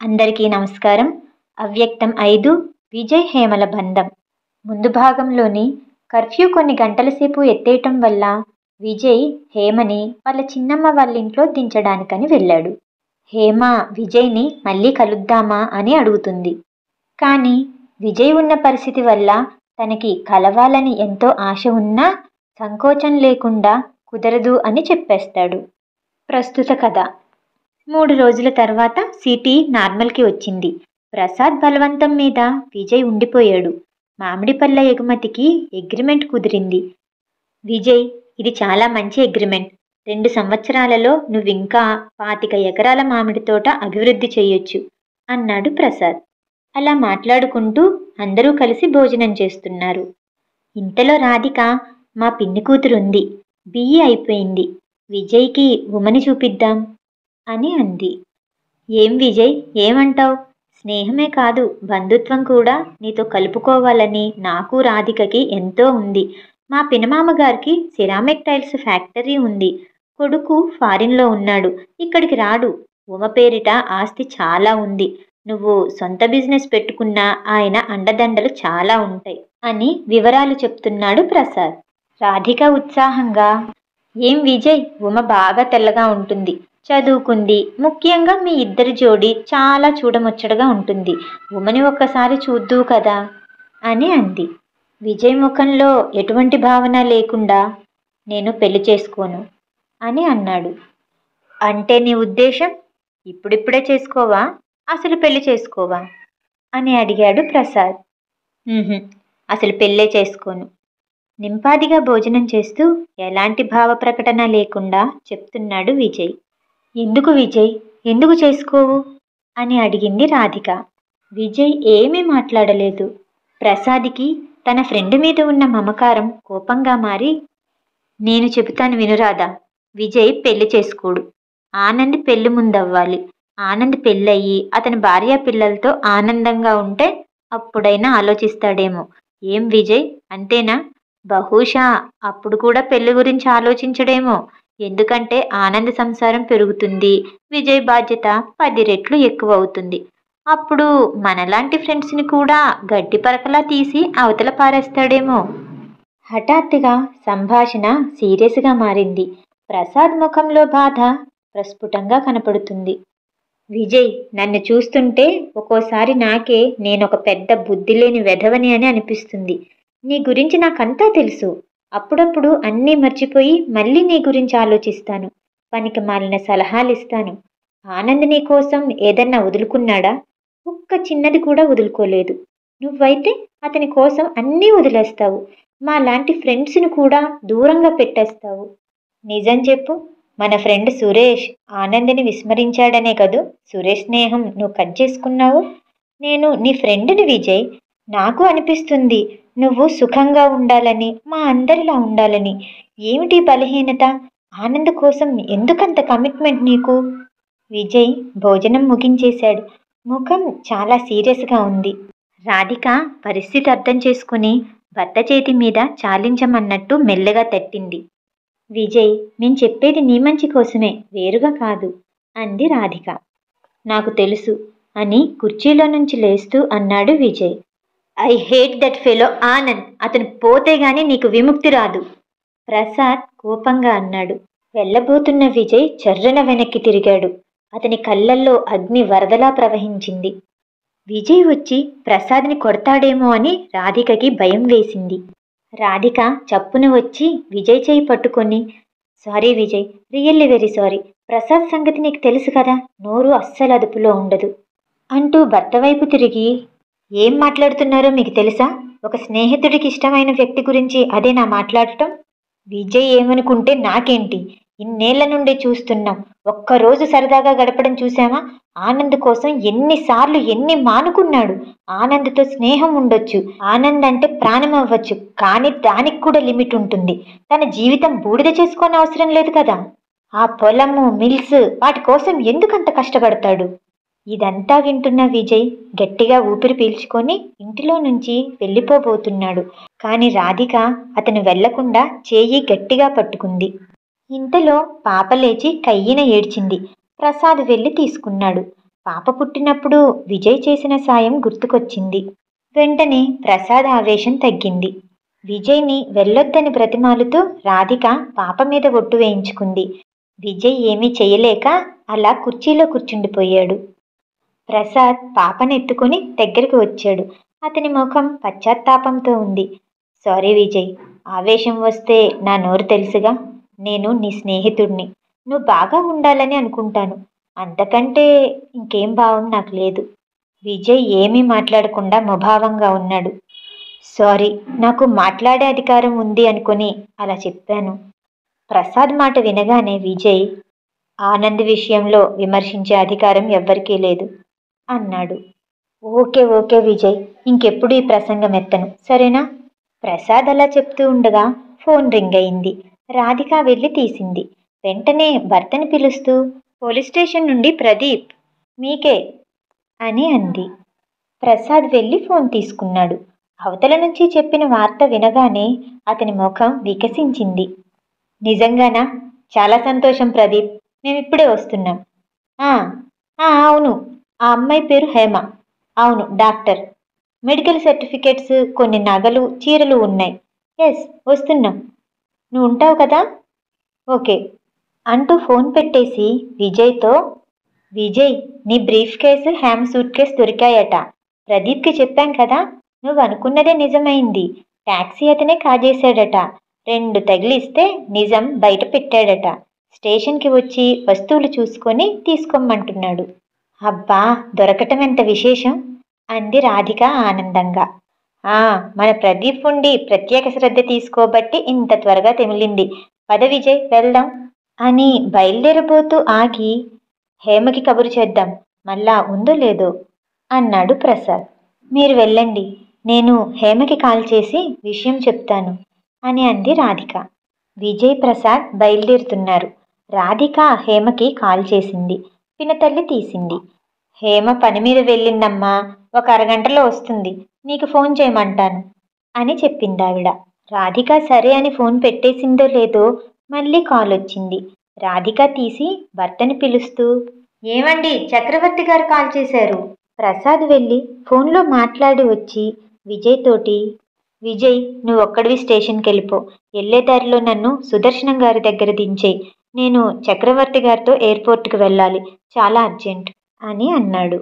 అందరికీ నమస్కారం. అవ్యక్తం ఐదు విజయ్ హేమల బంధం. ముందు భాగంలోని కర్ఫ్యూ కొన్ని గంటల సేపు ఎత్తేయటం వల్ల విజయ్ హేమని వాళ్ళ చిన్నమ్మ వాళ్ళ ఇంట్లో దించడానికని వెళ్ళాడు. హేమ విజయ్ని మళ్ళీ కలుద్దామా అని అడుగుతుంది. కానీ విజయ్ ఉన్న పరిస్థితి వల్ల తనకి కలవాలని ఎంతో ఆశ ఉన్నా సంకోచం లేకుండా కుదరదు అని చెప్పేస్తాడు. ప్రస్తుత కథ. మూడు రోజుల తర్వాత సిటీ నార్మల్కి వచ్చింది. ప్రసాద్ బలవంతం మీద విజయ్ ఉండిపోయాడు. మామిడిపళ్ళ ఎగుమతికి అగ్రిమెంట్ కుదిరింది. విజయ్ ఇది చాలా మంచి అగ్రిమెంట్. రెండు సంవత్సరాలలో నువ్వు ఇంకా పాతిక ఎకరాల మామిడి తోట అభివృద్ధి చేయొచ్చు అన్నాడు ప్రసాద్. అలా మాట్లాడుకుంటూ అందరూ కలిసి భోజనం చేస్తున్నారు. ఇంతలో రాధిక మా పిన్ని కూతురుంది. బియ్యి అయిపోయింది. విజయ్కి ఉమని చూపిద్దాం. అని అంది. ఏం విజయ్? ఏమంటావు? స్నేహమే కాదు బంధుత్వం కూడా. నీతో కలుపుకోవాలని నాకు రాధికకి ఎంతో ఉంది. మా పినమామ గారికి సిరామిక్ టైల్స్ ఫ్యాక్టరీ ఉంది. కొడుకు ఫారిన్లో ఉన్నాడు. ఇక్కడికి రాడు. ఉమ పేరిట ఆస్తి చాలా ఉంది. నువ్వు సొంత బిజినెస్ పెట్టుకున్నా ఆయన అండదండలు చాలా ఉంటాయి అని వివరాలు చెప్తున్నాడు ప్రసాద్. రాధిక ఉత్సాహంగా ఏం విజయ్? ఉమ బాగా తెల్లగా ఉంటుంది. చదువుకుంది. ముఖ్యంగా మీ ఇద్దరి జోడి చాలా చూడముచ్చటగా ఉంటుంది. ఉమని ఒక్కసారి చూద్దు కదా? అని అంది. విజయ్ ముఖంలో ఎటువంటి భావన లేకుండా నేను పెళ్ళి చేసుకోను అని అన్నాడు. అంటే నీ ఉద్దేశం? ఇప్పుడిప్పుడే చేసుకోవా? అసలు పెళ్ళి చేసుకోవా? అని అడిగాడు ప్రసాద్. అసలు పెళ్ళే చేసుకోను. నింపాదిగా భోజనం చేస్తూ ఎలాంటి భావ ప్రకటన లేకుండా చెప్తున్నాడు విజయ్. ఎందుకు విజయ్? ఎందుకు చేసుకోవు? అని అడిగింది రాధిక. విజయ్ ఏమీ మాట్లాడలేదు. ప్రసాద్కి తన ఫ్రెండ్ మీద ఉన్న మమకారం కోపంగా మారి నేను చెబుతాను వినురాదా విజయ్ పెళ్ళి చేసుకోడు. ఆనంద్ పెళ్ళి ముందవ్వాలి. ఆనంద్ పెళ్ళయ్యి అతని భార్య పిల్లలతో ఆనందంగా ఉంటే అప్పుడైనా ఆలోచిస్తాడేమో. ఏం విజయ్? అంతేనా? బహుశా అప్పుడు కూడా పెళ్ళి గురించి ఆలోచించడేమో. ఎందుకంటే ఆనంద సంసారం పెరుగుతుంది విజయ్ బాధ్యత పది రెట్లు ఎక్కువ అవుతుంది అప్పుడు మనలాంటి ఫ్రెండ్స్ని కూడా గడ్డి పరకలా తీసి అవతల పారేస్తాడేమో. హఠాత్తుగా సంభాషణ సీరియస్గా మారింది. ప్రసాద్ ముఖంలో బాధ ప్రస్ఫుటంగా కనపడుతుంది. విజయ్ నన్ను చూస్తుంటే ఒక్కోసారి నాకే నేనొక పెద్ద బుద్ధి లేని వెధవని అని అనిపిస్తుంది. నీ గురించి నాకంతా తెలుసు. అప్పుడప్పుడు అన్నీ మర్చిపోయి మళ్ళీ నీ గురించి ఆలోచిస్తాను. పనికి మాలిన సలహాలు ఇస్తాను ఆనంద్ నీ కోసం ఏదన్నా వదులుకున్నాడా? ఒక్క చిన్నది కూడా వదులుకోలేదు. నువ్వైతే అతని కోసం అన్నీ వదిలేస్తావు. మా లాంటి ఫ్రెండ్స్ని కూడా దూరంగా పెట్టేస్తావు. నిజం చెప్పు. మన ఫ్రెండ్ సురేష్ ఆనంద్ని విస్మరించాడనే కదూ? సురేష్ స్నేహం నువ్వు కట్ చేసుకున్నావు? నేను నీ ఫ్రెండ్ని విజయ్. నాకు అనిపిస్తుంది. నువ్వు సుఖంగా ఉండాలని మా అందరిలా ఉండాలని. ఏమిటి బలహీనత? ఆనంద్ కోసం ఎందుకంత కమిట్మెంట్ నీకు? విజయ్ భోజనం ముగించేశాడు. ముఖం చాలా సీరియస్గా ఉంది. రాధిక పరిస్థితి అర్థం చేసుకుని భర్త చేతి మీద చాలించమన్నట్టు మెల్లగా తట్టింది. విజయ్ నేను చెప్పేది నీ మంచి కోసమే వేరుగా కాదు అంది రాధిక. నాకు తెలుసు అని కుర్చీలో నుంచి లేస్తూ అన్నాడు Vijay. I hate that fellow Anand అతను పోతే గాని నీకు విముక్తి రాదు. ప్రసాద్ కోపంగా అన్నాడు. వెళ్ళబోతున్న విజయ్ చర్రన వెనక్కి తిరిగాడు. అతని కళ్ళల్లో అగ్ని వరదలా ప్రవహించింది. విజయ్ వచ్చి ప్రసాద్ని కొడతాడేమో అని రాధికకి భయం వేసింది. రాధిక చప్పున వచ్చి విజయ్ చేయి పట్టుకొని sorry Vijay really very sorry. Prasad సంగతి నీకు తెలుసు కదా నోరు అస్సలు అదుపులో ఉండదు అంటూ భర్త వైపు తిరిగి ఏం మాట్లాడుతున్నారో మీకు తెలుసా? ఒక స్నేహితుడికి ఇష్టమైన వ్యక్తి గురించి అదే నా మాట్లాడటం? విజయ్ ఏమనుకుంటే నాకేంటి? ఇన్నేళ్ళ నుండి చూస్తున్నాం. ఒక్కరోజు సరదాగా గడపడం చూసామా ఆనంద్ కోసం ఎన్నిసార్లు ఎన్ని మానుకున్నాడు? ఆనంద్తో స్నేహం ఉండొచ్చు. ఆనంద్ అంటే ప్రాణం అవ్వచ్చు కానీ దానికి కూడా లిమిట్ ఉంటుంది. తన జీవితం బూడిద చేసుకోని అవసరం లేదు కదా? ఆ పొలము మిల్స్ వాటి కోసం ఎందుకంత కష్టపడతాడు? ఇదంతా వింటున్న విజయ్ గట్టిగా ఊపిరి పీల్చుకొని ఇంటిలో నుంచి వెళ్ళిపోబోతున్నాడు. కానీ రాధిక అతను వెళ్ళకుండా చేయి గట్టిగా పట్టుకుంది. ఇంతలో పాప లేచి కయ్యిన ఏడ్చింది. ప్రసాద్ వెళ్ళి తీసుకున్నాడు. పాప పుట్టినప్పుడు విజయ్ చేసిన సాయం గుర్తుకొచ్చింది. వెంటనే ప్రసాద్ ఆవేశం తగ్గింది. విజయ్ని వెళ్ళొద్దని బ్రతిమాలుతూ రాధిక పాప మీద ఒట్టు వేయించుకుంది. విజయ్ ఏమీ చేయలేక అలా కుర్చీలో కూర్చుండిపోయాడు. ప్రసాద్ పాపనెత్తుకుని దగ్గరికి వచ్చాడు. అతని ముఖం పశ్చాత్తాపంతో ఉంది. సారీ విజయ్ ఆవేశం వస్తే నా నోరు తెలుసుగా? నేను నీ స్నేహితుడిని. నువ్వు బాగా ఉండాలని అనుకుంటాను. అంతకంటే ఇంకేం భావం నాకు లేదు. విజయ్ ఏమీ మాట్లాడకుండా ముభావంగా ఉన్నాడు. సారీ నాకు మాట్లాడే అధికారం ఉంది అనుకుని అలా చెప్పాను. ప్రసాద్ మాట వినగానే విజయ్ ఆనంద్ విషయంలో విమర్శించే అధికారం ఎవ్వరికీ లేదు. అన్నాడు. ఓకే ఓకే విజయ్ ఇంకెప్పుడు ఈ ప్రసంగం ఎత్తను సరేనా? ప్రసాద్ అలా చెప్తూ ఉండగా ఫోన్ రింగ్ అయింది. రాధిక వెళ్ళి తీసింది. వెంటనే భర్తని పిలుస్తూ పోలీస్ స్టేషన్ నుండి ప్రదీప్ మీకే అని అంది. ప్రసాద్ వెళ్ళి ఫోన్ తీసుకున్నాడు. అవతల నుంచి చెప్పిన వార్త వినగానే అతని ముఖం వికసించింది. నిజంగానా? చాలా సంతోషం ప్రదీప్. మేమిప్పుడే వస్తున్నాం. అవును. ఆ అమ్మాయి పేరు హేమ. అవును డాక్టర్. మెడికల్ సర్టిఫికేట్స్ కొన్ని నగలు చీరలు ఉన్నాయి. ఎస్ వస్తున్నాం. నువ్వు ఉంటావు కదా? ఓకే. అంటూ ఫోన్ పెట్టేసి విజయ్తో విజయ్ నీ బ్రీఫ్ కేసు హ్యామ్ సూట్ కేసు దొరికాయట. ప్రదీప్కి చెప్పాం కదా? నువ్వు అనుకున్నదే నిజమైంది. ట్యాక్సీ అతనే కాజేశాడట. రెండు తగిలిస్తే నిజం బయట పెట్టాడట. స్టేషన్కి వచ్చి వస్తువులు చూసుకొని తీసుకోమంటున్నాడు. అబ్బా దొరకటం ఎంత విశేషం? అంది రాధిక ఆనందంగా. ఆ మన ప్రదీప్ ఉండి ప్రత్యేక శ్రద్ధ తీసుకోబట్టి ఇంత త్వరగా తెమిలింది. పద విజయ్ వెళ్దాం. అని బయలుదేరబోతూ ఆగి హేమకి కబురు చేద్దాం. మళ్ళా ఉందో లేదో? అన్నాడు ప్రసాద్. మీరు వెళ్ళండి. నేను హేమకి కాల్ చేసి విషయం చెప్తాను అని అంది రాధిక. విజయ్ ప్రసాద్ బయలుదేరుతున్నారు. రాధిక హేమకి కాల్ చేసింది. పినతల్లి తీసింది. హేమ పని మీద వెళ్ళిందమ్మా ఒక అరగంటలో వస్తుంది నీకు ఫోన్ చేయమంటాను అని చెప్పింది ఆవిడ రాధిక సరే అని ఫోన్ పెట్టేసిందో లేదో మళ్ళీ కాల్ వచ్చింది. రాధిక తీసి భర్తని పిలుస్తూ ఏమండి చక్రవర్తి గారు కాల్ చేశారు? ప్రసాద్ వెళ్ళి ఫోన్లో మాట్లాడి వచ్చి విజయ్ తోటి విజయ్ నువ్వు ఒక్కడివి స్టేషన్కి వెళ్ళిపో వెళ్ళే దారిలో నన్ను సుదర్శనం గారి దగ్గర దించేయి నేను చక్రవర్తి గారితో ఎయిర్పోర్ట్కి వెళ్ళాలి. చాలా అర్జెంట్ అని అన్నాడు.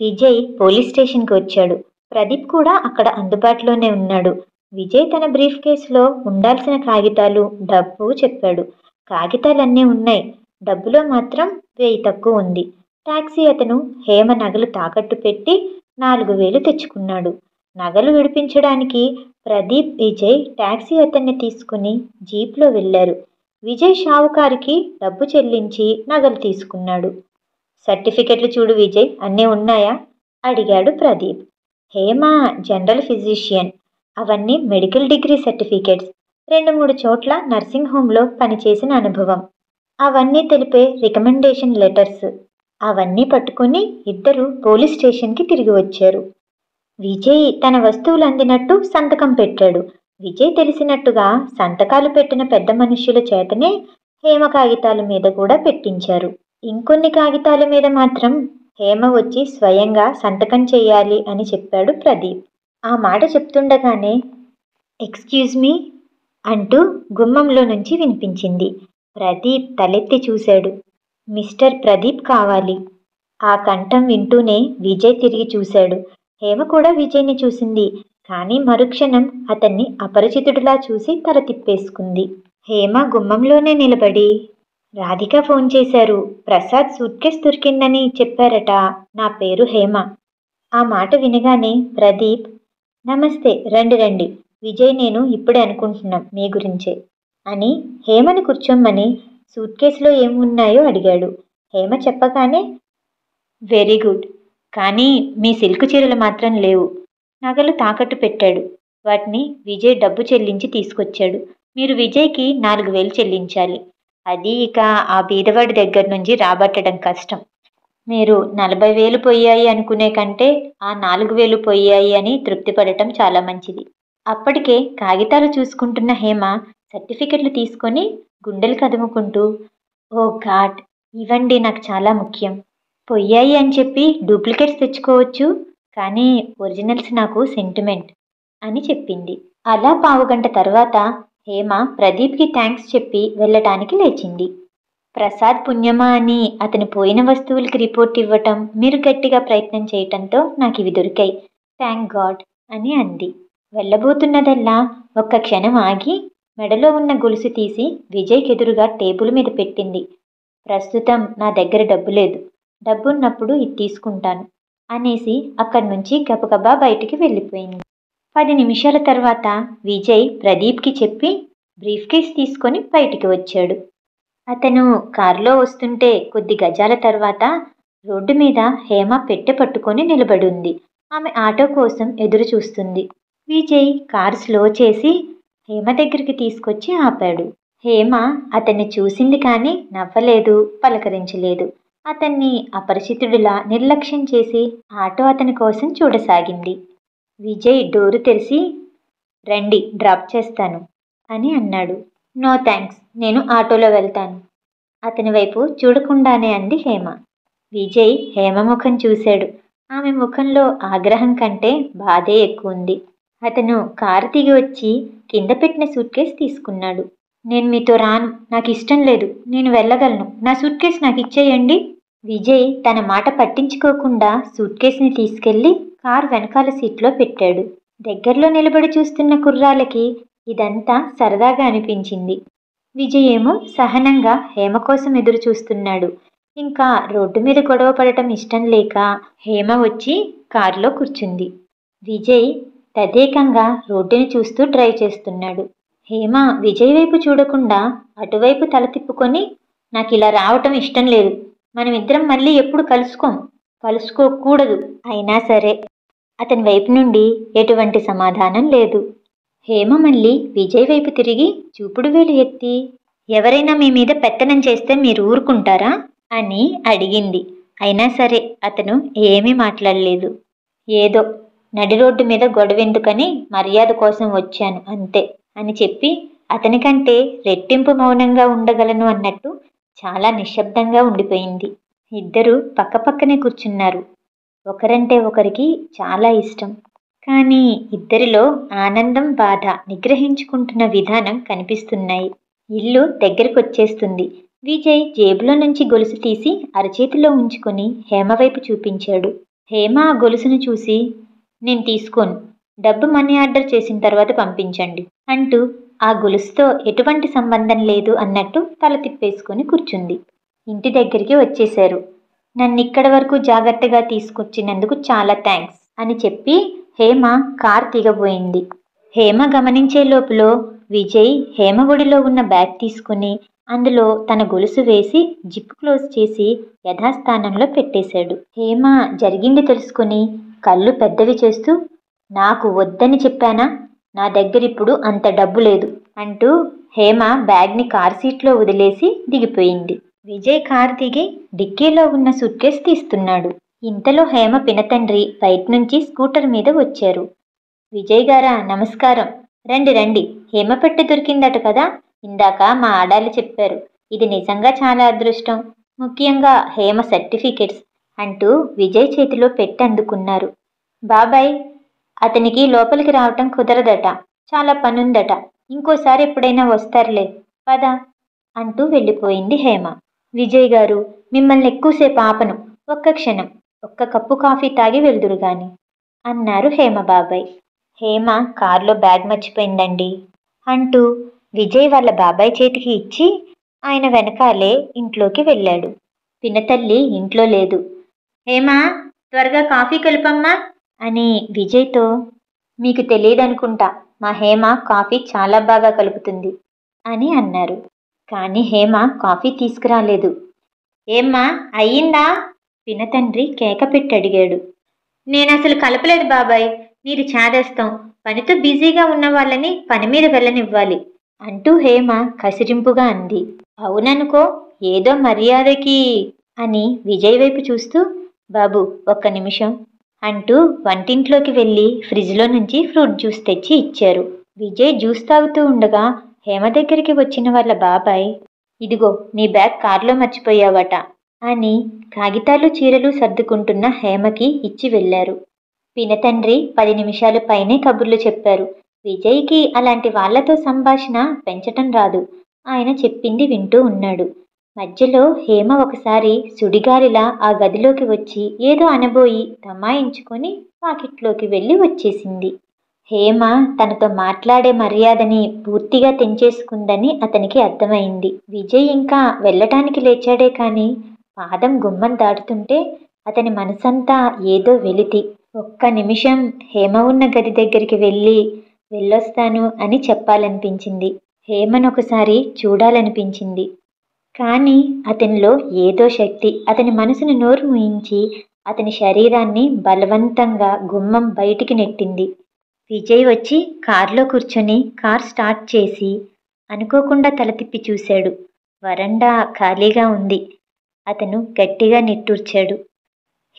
విజయ్ పోలీస్ స్టేషన్కి వచ్చాడు. ప్రదీప్ కూడా అక్కడ అందుబాటులోనే ఉన్నాడు. విజయ్ తన బ్రీఫ్ కేసులో ఉండాల్సిన కాగితాలు డబ్బు చెప్పాడు. కాగితాలన్నీ ఉన్నాయి. డబ్బులో మాత్రం వెయ్యి తక్కువ ఉంది. టాక్సీ అతను హేమ నగలు తాకట్టు పెట్టి నాలుగు వేలు తెచ్చుకున్నాడు. నగలు విడిపించడానికి ప్రదీప్ విజయ్ టాక్సీ అతన్ని తీసుకుని జీప్లో వెళ్ళారు. విజయ్ షావుకారికి డబ్బు చెల్లించి నగలు తీసుకున్నాడు. సర్టిఫికెట్లు చూడు విజయ్ అన్నీ ఉన్నాయా? అడిగాడు ప్రదీప్. Hema general physician. అవన్నీ మెడికల్ డిగ్రీ సర్టిఫికేట్స్. రెండు మూడు చోట్ల నర్సింగ్ హోమ్లో పనిచేసిన అనుభవం. అవన్నీ తెలిపే రికమెండేషన్ లెటర్స్. అవన్నీ పట్టుకుని ఇద్దరు పోలీస్ స్టేషన్కి తిరిగి వచ్చారు. విజయ్ తన వస్తువులు అందినట్టు సంతకం పెట్టాడు. విజయ్ తెలిసినట్టుగా సంతకాలు పెట్టిన పెద్ద మనుష్యుల చేతనే హేమ కాగితాల మీద కూడా పెట్టించారు. ఇంకొన్ని కాగితాల మీద మాత్రం హేమ వచ్చి స్వయంగా సంతకం చేయాలి అని చెప్పాడు ప్రదీప్. ఆ మాట చెప్తుండగానే ఎక్స్క్యూజ్ మీ అంటూ గుమ్మంలో నుంచి వినిపించింది. ప్రదీప్ తలెత్తి చూశాడు. మిస్టర్ ప్రదీప్ కావాలి. ఆ కంఠం వింటూనే విజయ్ తిరిగి చూశాడు. హేమ కూడా విజయ్ని చూసింది. కానీ మరుక్షణం అతన్ని అపరిచితుడిలా చూసి తల తిప్పేసుకుంది. హేమ గుమ్మంలోనే నిలబడి రాధిక ఫోన్ చేశారు. ప్రసాద్ సూట్కేస్ దొరికిందని చెప్పారట. నా పేరు హేమ. ఆ మాట వినగానే ప్రదీప్ నమస్తే రండి రండి. విజయ్ నేను ఇప్పుడే అనుకుంటున్నాం మీ గురించే అని హేమని కూర్చోమ్మని సూట్ కేసులో ఏమున్నాయో అడిగాడు. హేమ చెప్పగానే వెరీ గుడ్. కానీ మీ సిల్క్ చీరలు మాత్రం లేవు. నగలు తాకట్టు పెట్టాడు. వాటిని విజయ్ డబ్బు చెల్లించి తీసుకొచ్చాడు. మీరు విజయ్కి నాలుగు వేలు చెల్లించాలి. అది ఇక ఆ బీదవాడి దగ్గర నుంచి రాబట్టడం కష్టం. మీరు నలభై వేలు పోయాయి అనుకునే కంటే ఆ నాలుగు వేలు పోయాయి అని తృప్తిపడటం చాలా మంచిది. అప్పటికే కాగితాలు చూసుకుంటున్న హేమ సర్టిఫికెట్లు తీసుకొని గుండెలు కదుముకుంటూ ఓ గాడ్ ఇవ్వండి నాకు చాలా ముఖ్యం. పొయ్యాయి అని చెప్పి డూప్లికేట్స్ తెచ్చుకోవచ్చు? కానీ ఒరిజినల్స్ నాకు సెంటిమెంట్ అని చెప్పింది. అలా పావుగంట తర్వాత హేమ ప్రదీప్కి థ్యాంక్స్ చెప్పి వెళ్ళటానికి లేచింది. ప్రసాద్ పుణ్యమా అని అతను పోయిన వస్తువులకి రిపోర్ట్ ఇవ్వటం మీరు గట్టిగా ప్రయత్నం చేయటంతో నాకు ఇవి దొరికాయి. థ్యాంక్ గాడ్ అని అంది. వెళ్ళబోతున్నదల్లా ఒక్క క్షణం ఆగి మెడలో ఉన్న గొలుసు తీసి విజయ్కి ఎదురుగా టేబుల్ మీద పెట్టింది. ప్రస్తుతం నా దగ్గర డబ్బు లేదు. డబ్బున్నప్పుడు ఇది తీసుకుంటాను. అనేసి అక్కడి నుంచి గబగబా బయటికి వెళ్ళిపోయింది. పది నిమిషాల తర్వాత విజయ్ ప్రదీప్కి చెప్పి బ్రీఫ్ కేస్ తీసుకొని బయటికి వచ్చాడు. అతను కారులో వస్తుంటే కొద్ది గజాల తర్వాత రోడ్డు మీద హేమ పెట్టె పట్టుకొని నిలబడి ఉంది ఆమె ఆటో కోసం ఎదురు చూస్తుంది. విజయ్ కారు స్లో చేసి హేమ దగ్గరికి తీసుకొచ్చి ఆపాడు. హేమ అతన్ని చూసింది కానీ నవ్వలేదు పలకరించలేదు. అతన్ని అపరిచితుడిలా నిర్లక్ష్యం చేసి ఆటో అతని కోసం చూడసాగింది. విజయ్ డోరు తెరిచి రండి డ్రాప్ చేస్తాను అని అన్నాడు. నో థ్యాంక్స్ నేను ఆటోలో వెళ్తాను. అతని వైపు చూడకుండానే అంది హేమ. విజయ్ హేమ ముఖం చూశాడు. ఆమె ముఖంలో ఆగ్రహం కంటే బాధే ఎక్కువ ఉంది. అతను కారు దిగి వచ్చి కింద పెట్టిన సూట్ కేస్ తీసుకున్నాడు. నేను మీతో రాను. నాకు ఇష్టం లేదు. నేను వెళ్ళగలను. నా సూట్ కేస్ నాకు ఇచ్చేయండి విజయ్ తన మాట పట్టించుకోకుండా సూట్ కేస్ని తీసుకెళ్ళి కార్ వెనకాల సీట్లో పెట్టాడు. దగ్గరలో నిలబడి చూస్తున్న కుర్రాలకి ఇదంతా సరదాగా అనిపించింది. విజయ్ ఏమో సహనంగా హేమ కోసం ఎదురు చూస్తున్నాడు. ఇంకా రోడ్డు మీద గొడవ పడటం ఇష్టం లేక హేమ వచ్చి కారులో కూర్చుంది. విజయ్ తదేకంగా రోడ్డుని చూస్తూ డ్రైవ్ చేస్తున్నాడు. హేమ విజయ్ వైపు చూడకుండా అటువైపు తల తిప్పుకొని నాకు ఇలా రావటం ఇష్టం లేదు. మనం ఇద్దరం మళ్ళీ ఎప్పుడు కలుసుకోం? కలుసుకోకూడదు. అయినా సరే. అతని వైపు నుండి ఎటువంటి సమాధానం లేదు. హేమ మళ్ళీ విజయ్ వైపు తిరిగి చూపుడు వేలు ఎత్తి ఎవరైనా మీ మీద పెత్తనం చేస్తే మీరు ఊరుకుంటారా? అని అడిగింది. అయినా సరే అతను ఏమీ మాట్లాడలేదు. ఏదో నడి రోడ్డు మీద గొడవెందుకని మర్యాద కోసం వచ్చాను అంతే అని చెప్పి అతనికంటే రెట్టింపు మౌనంగా ఉండగలను అన్నట్టు చాలా నిశ్శబ్దంగా ఉండిపోయింది. ఇద్దరూ పక్కపక్కనే కూర్చున్నారు. ఒకరంటే ఒకరికి చాలా ఇష్టం. కానీ ఇద్దరిలో ఆనందం బాధ నిగ్రహించుకుంటున్న విధానం కనిపిస్తున్నాయి. ఇల్లు దగ్గరకు వచ్చేస్తుంది విజయ్ జేబులో నుంచి గొలుసు తీసి అరచేతిలో ఉంచుకొని హేమ వైపు చూపించాడు. హేమ ఆ గొలుసును చూసి నేను తీసుకోను. డబ్బు మనీ ఆర్డర్ చేసిన తర్వాత పంపించండి అంటూ ఆ గొలుసుతో ఎటువంటి సంబంధం లేదు అన్నట్టు తల తిప్పేసుకొని కూర్చుంది. ఇంటి దగ్గరికి వచ్చేశారు. నన్ను ఇక్కడి వరకు జాగ్రత్తగా తీసుకొచ్చినందుకు చాలా థ్యాంక్స్ అని చెప్పి హేమ కార్ దిగబోయింది హేమ గమనించే లోపల విజయ్ హేమ ఒడిలో ఉన్న బ్యాగ్ తీసుకుని అందులో తన గొలుసు వేసి జిప్ క్లోజ్ చేసి యథాస్థానంలో పెట్టేశాడు. హేమ జరిగింది తెలుసుకుని కళ్ళు పెద్దవి చేస్తూ నాకు వద్దని చెప్పానా? నా దగ్గర ఇప్పుడు అంత డబ్బు లేదు అంటూ హేమ బ్యాగ్ని కార్ సీట్లో వదిలేసి దిగిపోయింది. విజయ్ కార్ దిగి డిక్కీలో ఉన్న సుట్కేస్ తీస్తున్నాడు. ఇంతలో హేమ పినతండ్రి బయట నుంచి స్కూటర్ మీద వచ్చారు. విజయ్ గారా నమస్కారం. రండి రండి. హేమ పెట్టె దొరికిందట కదా? ఇందాక మా ఆడాలు చెప్పారు. ఇది నిజంగా చాలా అదృష్టం. ముఖ్యంగా హేమ సర్టిఫికెట్స్ అంటూ విజయ్ చేతిలో పెట్టి అందుకున్నారు. బాబాయ్ అతనికి లోపలికి రావటం కుదరదట. చాలా పనుందట. ఇంకోసారి ఎప్పుడైనా వస్తారులే. పద అంటూ వెళ్ళిపోయింది హేమ. విజయ్ గారు మిమ్మల్ని ఎక్కువసేపు ఆపను. ఒక్క క్షణం. ఒక్క కప్పు కాఫీ తాగి వెళ్దురు గాని. అన్నారు హేమ బాబాయ్. హేమ కారులో బ్యాగ్ మర్చిపోయిందండి. అంటూ విజయ్ వాళ్ళ బాబాయ్ చేతికి ఇచ్చి ఆయన వెనకాలే ఇంట్లోకి వెళ్ళాడు. పినతల్లి ఇంట్లో లేదు. హేమా త్వరగా కాఫీ కలుపమ్మా. అని విజయ్తో మీకు తెలియదనుకుంటా మా హేమ కాఫీ చాలా బాగా కలుపుతుంది అని అన్నారు. కానీ హేమ కాఫీ తీసుకురాలేదు. ఏమ్మా అయ్యిందా? పినతండ్రి కేక పెట్టి అడిగాడు. నేను అసలు కలపలేదు బాబాయ్ మీరు చాదేస్తాం. పనితో బిజీగా ఉన్న వాళ్ళని పని మీద వెళ్ళనివ్వాలి అంటూ హేమ కసిరింపుగా అంది. అవుననుకో ఏదో మర్యాదకి అని విజయ్ వైపు చూస్తూ బాబు ఒక్క నిమిషం. అంటూ వంటింట్లోకి వెళ్ళి ఫ్రిడ్జ్లో నుంచి ఫ్రూట్ జ్యూస్ తెచ్చి ఇచ్చారు. విజయ్ జ్యూస్ తాగుతూ ఉండగా హేమ దగ్గరికి వచ్చిన వాళ్ళ బాబాయ్ ఇదిగో నీ బ్యాగ్ కారులో మర్చిపోయావట అని కాగితాలు చీరలు సర్దుకుంటున్న హేమకి ఇచ్చి వెళ్ళారు. పినతండ్రి పది నిమిషాలు పైనే కబుర్లు చెప్పారు. విజయ్కి అలాంటి వాళ్ళతో సంభాషణ పెంచటం రాదు ఆయన చెప్పింది వింటూ ఉన్నాడు. మధ్యలో హేమ ఒకసారి సుడిగాలిలా ఆ గదిలోకి వచ్చి ఏదో అనబోయి తమాయించుకొని పాకెట్లోకి వెళ్ళి వచ్చేసింది. హేమ తనతో మాట్లాడే మర్యాదని పూర్తిగా తెంచేసుకుందని అతనికి అర్థమైంది. విజయ్ ఇంకా వెళ్ళటానికి లేచాడే కానీ పాదం గుమ్మం దాటుతుంటే అతని మనసంతా ఏదో వెలితి. ఒక్క నిమిషం హేమ ఉన్న గది దగ్గరికి వెళ్ళి వెళ్ళొస్తాను అని చెప్పాలనిపించింది. హేమను ఒకసారి చూడాలనిపించింది. కానీ అతనిలో ఏదో శక్తి. అతని మనసును నోరు ముయించి అతని శరీరాన్ని బలవంతంగా గుమ్మం బయటికి నెట్టింది. విజయ్ వచ్చి కారులో కూర్చొని కార్ స్టార్ట్ చేసి అనుకోకుండా తల తిప్పి చూశాడు. వరండా ఖాళీగా ఉంది. అతను గట్టిగా నిట్టూర్చాడు.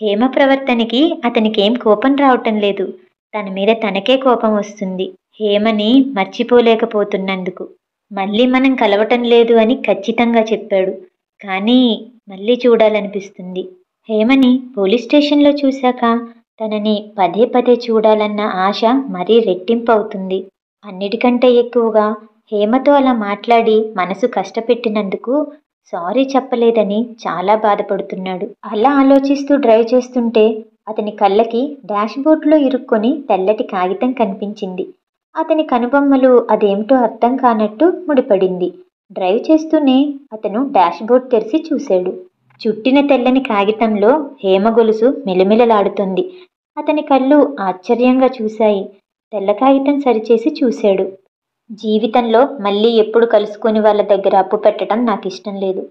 హేమ ప్రవర్తనకి అతనికేం కోపం రావటం లేదు. తన మీద తనకే కోపం వస్తుంది. హేమని మర్చిపోలేకపోతున్నందుకు. మళ్ళీ మనం కలవటం లేదు అని ఖచ్చితంగా చెప్పాడు. కానీ మళ్ళీ చూడాలనిపిస్తుంది. హేమని పోలీస్ స్టేషన్లో చూశాక తనని పదే పదే చూడాలన్న ఆశ మరీ రెట్టింపు అవుతుంది. అన్నిటికంటే ఎక్కువగా హేమతో అలా మాట్లాడి మనసు కష్టపెట్టినందుకు సారీ చెప్పలేదని చాలా బాధపడుతున్నాడు. అలా ఆలోచిస్తూ డ్రైవ్ చేస్తుంటే అతని కళ్ళకి డాష్బోర్డ్లో ఇరుక్కొని తెల్లటి కాగితం కనిపించింది. అతని కనుబొమ్మలు అదేమిటో అర్థం కానట్టు ముడిపడింది. డ్రైవ్ చేస్తూనే అతను డాష్ బోర్డ్ తెరిచి చూశాడు. చుట్టిన తెల్లని కాగితంలో హేమ గొలుసు మిలమిలలాడుతుంది. అతని కళ్ళు ఆశ్చర్యంగా చూశాయి. తెల్ల కాగితం సరిచేసి చూశాడు. జీవితంలో మళ్ళీ ఎప్పుడు కలుసుకొని వాళ్ళ దగ్గర అప్పు పెట్టడం నాకు ఇష్టం లేదు.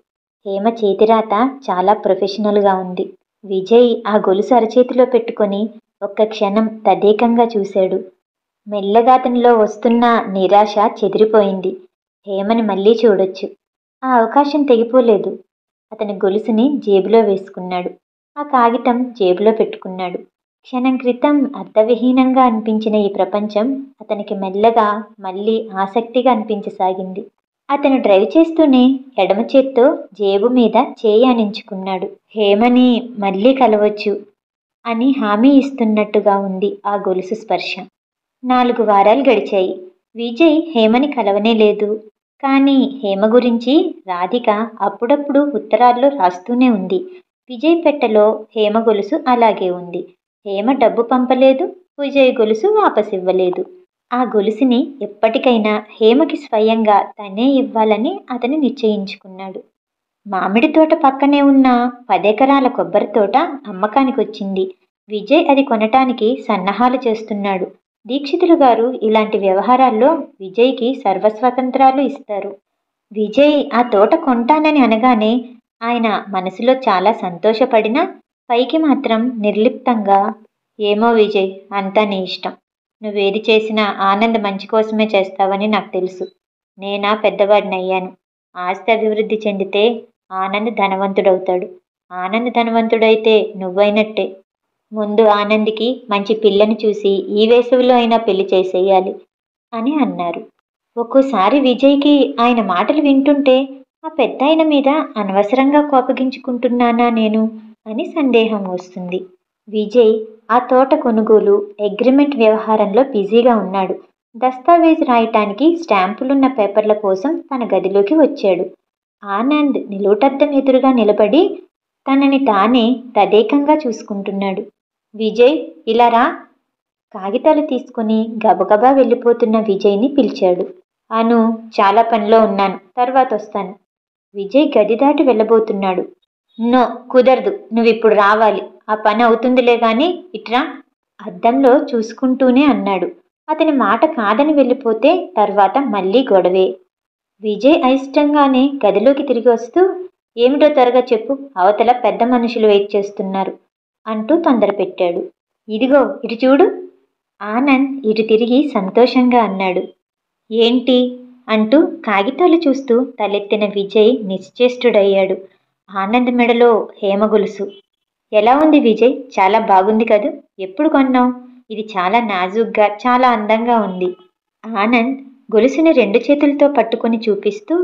హేమ చేతిరాత చాలా ప్రొఫెషనల్గా ఉంది. విజయ్ ఆ గొలుసు అరచేతిలో పెట్టుకొని ఒక్క క్షణం తదేకంగా చూశాడు. మెల్లగా అతనిలో వస్తున్న నిరాశ చెదిరిపోయింది. హేమని మళ్ళీ చూడొచ్చు. ఆ అవకాశం తెగిపోలేదు. అతని గొలుసుని జేబులో వేసుకున్నాడు. ఆ కాగితం జేబులో పెట్టుకున్నాడు. క్షణం క్రితం అర్థవిహీనంగా అనిపించిన ఈ ప్రపంచం అతనికి మెల్లగా మళ్ళీ ఆసక్తిగా అనిపించసాగింది. అతను డ్రైవ్ చేస్తూనే ఎడమ చేత్తో జేబు మీద చేయానించుకున్నాడు. హేమని మళ్ళీ కలవచ్చు అని హామీ ఇస్తున్నట్టుగా ఉంది ఆ గొలుసు స్పర్శ. నాలుగు వారాలు గడిచాయి. విజయ్ హేమని కలవనే లేదు. కానీ హేమ గురించి రాధిక అప్పుడప్పుడు ఉత్తరాల్లో రాస్తూనే ఉంది. విజయ్ పెట్టెలో హేమ గొలుసు అలాగే ఉంది. హేమ డబ్బు పంపలేదు విజయ్ గొలుసు వాపసివ్వలేదు ఆ గొలుసుని ఎప్పటికైనా హేమకి స్వయంగా తనే ఇవ్వాలని అతను నిశ్చయించుకున్నాడు. మామిడి తోట పక్కనే ఉన్న పదెకరాల కొబ్బరి తోట అమ్మకానికి వచ్చింది విజయ్ అది కొనటానికి సన్నాహాలు చేస్తున్నాడు. దీక్షితులు గారు ఇలాంటి వ్యవహారాల్లో విజయ్కి సర్వస్వతంత్రాలు ఇస్తారు. విజయ్ ఆ తోట కొంటానని అనగానే ఆయన మనసులో చాలా సంతోషపడినా పైకి మాత్రం నిర్లిప్తంగా ఏమో విజయ్ అంతా నీ ఇష్టం. నువ్వేది చేసినా ఆనంద్ మంచి కోసమే చేస్తావని నాకు తెలుసు. నేనా పెద్దవాడిని అయ్యాను ఆస్తి అభివృద్ధి చెందితే ఆనంద్ ధనవంతుడవుతాడు. ఆనంద్ ధనవంతుడైతే నువ్వైనట్టే. ముందు ఆనంద్కి మంచి పిల్లని చూసి ఈ వేసవిలో అయినా పెళ్ళి చేసేయాలి అని అన్నారు. ఒక్కోసారి విజయ్కి ఆయన మాటలు వింటుంటే ఆ పెద్ద ఆయన మీద అనవసరంగా కోపగించుకుంటున్నానా నేను అని సందేహం వస్తుంది. విజయ్ ఆ తోట కొనుగోలు అగ్రిమెంట్ వ్యవహారంలో బిజీగా ఉన్నాడు. దస్తావేజ్ రాయటానికి స్టాంపులున్న పేపర్ల కోసం తన గదిలోకి వచ్చాడు. ఆనంద్ నిలువుటద్దం ఎదురుగా నిలబడి తనని తానే తదేకంగా చూసుకుంటున్నాడు. విజయ్ ఇలా రా. కాగితాలు తీసుకుని గబగబా వెళ్ళిపోతున్న విజయ్ని పిలిచాడు. అను చాలా పనిలో ఉన్నాను. తర్వాత వస్తాను. విజయ్ గది దాటి వెళ్ళబోతున్నాడు. నో కుదరదు. నువ్విప్పుడు రావాలి. ఆ పని అవుతుందిలే గాని ఇట్రా అద్దంలో చూసుకుంటూనే అన్నాడు. అతని మాట కాదని వెళ్ళిపోతే తర్వాత మళ్ళీ గొడవే. విజయ్ అయిష్టంగానే గదిలోకి తిరిగి వస్తూ ఏమిటో త్వరగా చెప్పు. అవతల పెద్ద మనుషులు వెయిట్ చేస్తున్నారు. అంటూ తొందర పెట్టాడు ఇదిగో ఇటు చూడు. ఆనంద్ ఇటు తిరిగి సంతోషంగా అన్నాడు. ఏంటి? అంటూ కాగితాలు చూస్తూ తలెత్తిన విజయ్ నిశ్చేష్టుడయ్యాడు. ఆనంద్ మెడలో హేమగొలుసు ఎలా ఉంది విజయ్? చాలా బాగుంది కదూ? ఎప్పుడు కొన్నావు? ఇది చాలా నాజుగ్గా చాలా అందంగా ఉంది. ఆనంద్ గొలుసుని రెండు చేతులతో పట్టుకొని చూపిస్తూ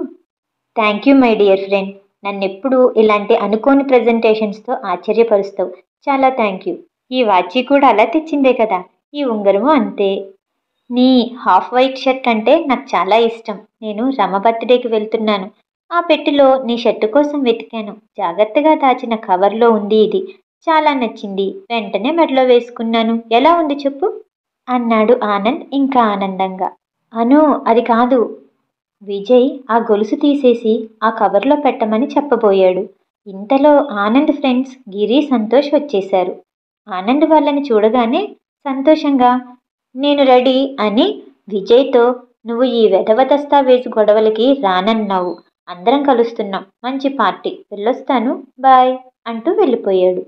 thank you my dear friend. నన్నెప్పుడు ఇలాంటి అనుకోని ప్రజెంటేషన్స్తో ఆశ్చర్యపరుస్తావు. చాలా థ్యాంక్ యూ ఈ వాచి కూడా అలా తెచ్చిందే కదా. ఈ ఉంగరము అంతే. నీ హాఫ్ వైట్ షర్ట్ అంటే నాకు చాలా ఇష్టం. నేను రమ బర్త్డేకి వెళ్తున్నాను. ఆ పెట్టెలో నీ షర్టు కోసం వెతికాను. జాగ్రత్తగా దాచిన కవర్లో ఉంది ఇది. చాలా నచ్చింది. వెంటనే మెడలో వేసుకున్నాను. ఎలా ఉంది చెప్పు? అన్నాడు ఆనంద్ ఇంకా ఆనందంగా. అను అది కాదు. విజయ్ ఆ గొలుసు తీసేసి ఆ కవర్లో పెట్టమని చెప్పబోయాడు. ఇంతలో ఆనంద్ ఫ్రెండ్స్ గిరి సంతోష్ వచ్చేశారు. ఆనంద్ వాళ్ళని చూడగానే సంతోషంగా నేను రెడీ అని విజయ్తో నువ్వు ఈ వెధవ దస్తావేజ్ గొడవలకి రానన్నావు. అందరం కలుస్తున్నాం. మంచి పార్టీ. వెళ్ళొస్తాను. బాయ్ అంటూ వెళ్ళిపోయాడు.